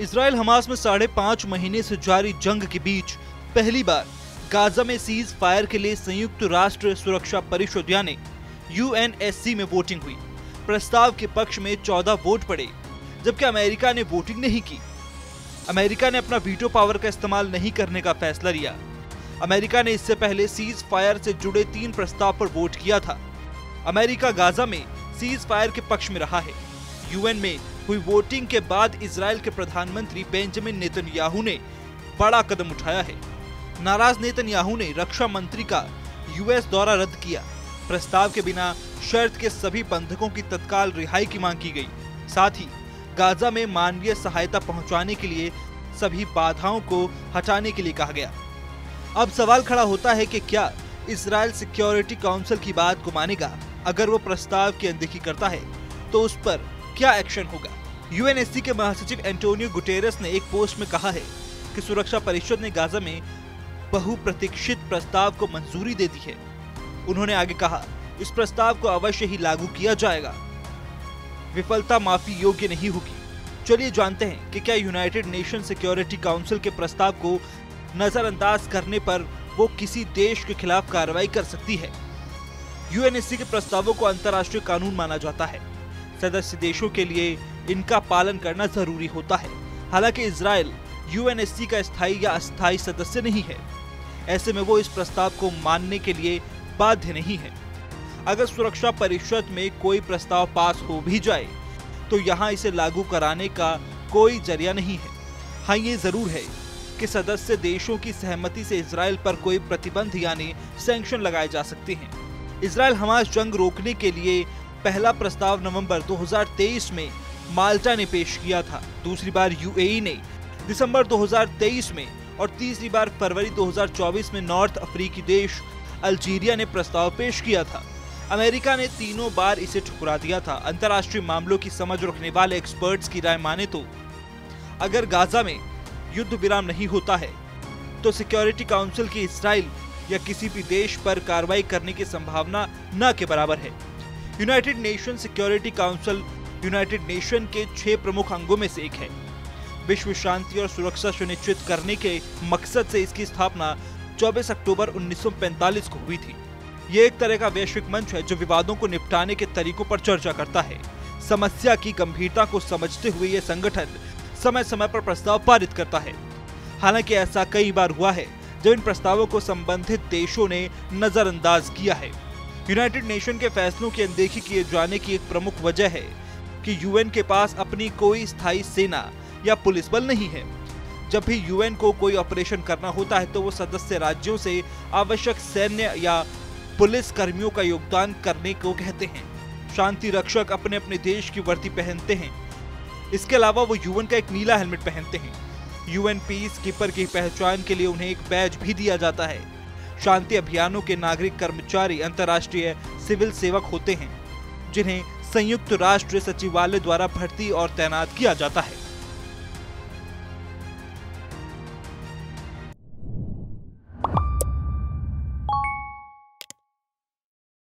Israel Hamas में साढ़े पाँच महीने से जारी जंग के बीच पहली बार गाजा में सीज फायर के लिए संयुक्त राष्ट्र सुरक्षा परिषद यानी यूएनएससी में वोटिंग हुई। प्रस्ताव के पक्ष में 14 वोट पड़े, जबकि अमेरिका ने वोटिंग नहीं की। अमेरिका ने अपना वीटो पावर का इस्तेमाल नहीं करने का फैसला लिया। अमेरिका ने इससे पहले सीज फायर से जुड़े तीन प्रस्ताव पर वोट किया था। अमेरिका गाजा में सीज फायर के पक्ष में रहा है। यूएन में हुई वोटिंग के बाद इसराइल के प्रधानमंत्री बेंजामिन नेतन्याहू ने बड़ा कदम उठाया है। नाराज़ नेतन्याहू ने रक्षा मंत्री का यूएस दौरा रद्द किया। प्रस्ताव के बिना शर्त के सभी बंधकों की तत्काल रिहाई की मांग की गई। साथ ही, गाजा में मानवीय सहायता पहुँचाने के लिए सभी बाधाओं को हटाने के लिए कहा गया। अब सवाल खड़ा होता है कि क्या इसराइल सिक्योरिटी काउंसिल की बात को मानेगा? अगर वो प्रस्ताव की अनदेखी करता है तो उस पर क्या एक्शन होगा? यूएनएससी के महासचिव एंटोनियो गुटेरस ने एक पोस्ट में कहा है कि सुरक्षा परिषद ने गाजा में बहुप्रतीक्षित प्रस्ताव को मंजूरी दे दी है। उन्होंने आगे कहा, इस प्रस्ताव को अवश्य ही लागू किया जाएगा। विफलता माफ़ी योग्य नहीं होगी। चलिए जानते हैं कि क्या यूनाइटेड नेशन सिक्योरिटी काउंसिल के प्रस्ताव को नजरअंदाज करने पर वो किसी देश के खिलाफ कार्रवाई कर सकती है। यूएनएससी के प्रस्तावों को अंतर्राष्ट्रीय कानून माना जाता है। सदस्य देशों के लिए इनका पालन करना ज़रूरी होता है। हालाँकि इसराइल यूएनएससी का स्थायी या अस्थायी सदस्य नहीं है। ऐसे में वो इस प्रस्ताव को मानने के लिए बाध्य नहीं है। अगर सुरक्षा परिषद में कोई प्रस्ताव पास हो भी जाए तो यहाँ इसे लागू कराने का कोई ज़रिया नहीं है। हाँ ये ज़रूर है कि सदस्य देशों की सहमति से इसराइल पर कोई प्रतिबंध यानी सैंक्शन लगाए जा सकते हैं। इसराइल हमास जंग रोकने के लिए पहला प्रस्ताव नवंबर 2023 में माल्टा ने पेश किया था। दूसरी बार यूएई ने दिसंबर 2023 में और तीसरी बार फरवरी 2024 में नॉर्थ अफ्रीकी देश अल्जीरिया ने प्रस्ताव पेश किया था। अमेरिका ने तीनों बार इसे ठुकरा दिया था। अंतर्राष्ट्रीय मामलों की समझ रखने वाले एक्सपर्ट्स की राय माने तो अगर गाजा में युद्ध विराम नहीं होता है तो सिक्योरिटी काउंसिल की इसराइल या किसी भी देश पर कार्रवाई करने की संभावना न के बराबर है। United Nation Security Council United Nation के छह प्रमुख अंगों में से एक है। विश्व शांति और सुरक्षा सुनिश्चित करने के मकसद से इसकी स्थापना 24 अक्टूबर 1945 को हुई थी। ये एक तरह का वैश्विक मंच है जो विवादों को निपटाने के तरीकों पर चर्चा करता है। समस्या की गंभीरता को समझते हुए ये संगठन समय समय पर प्रस्ताव पारित करता है। हालाँकि ऐसा कई बार हुआ है जब इन प्रस्तावों को संबंधित देशों ने नजरअंदाज किया है। यूनाइटेड नेशन के फैसलों की अनदेखी किए जाने की एक प्रमुख वजह है कि यूएन के पास अपनी कोई स्थायी सेना या पुलिस बल नहीं है। जब भी यूएन को कोई ऑपरेशन करना होता है तो वो सदस्य राज्यों से आवश्यक सैन्य या पुलिस कर्मियों का योगदान करने को कहते हैं। शांति रक्षक अपने अपने देश की वर्दी पहनते हैं। इसके अलावा वो यूएन का एक नीला हेलमेट पहनते हैं। यूएन पीस कीपर की पहचान के लिए उन्हें एक बैज भी दिया जाता है। शांति अभियानों के नागरिक कर्मचारी, अंतर्राष्ट्रीय सिविल सेवक होते हैं, जिन्हें संयुक्त राष्ट्र सचिवालय द्वारा भर्ती और तैनात किया जाता है।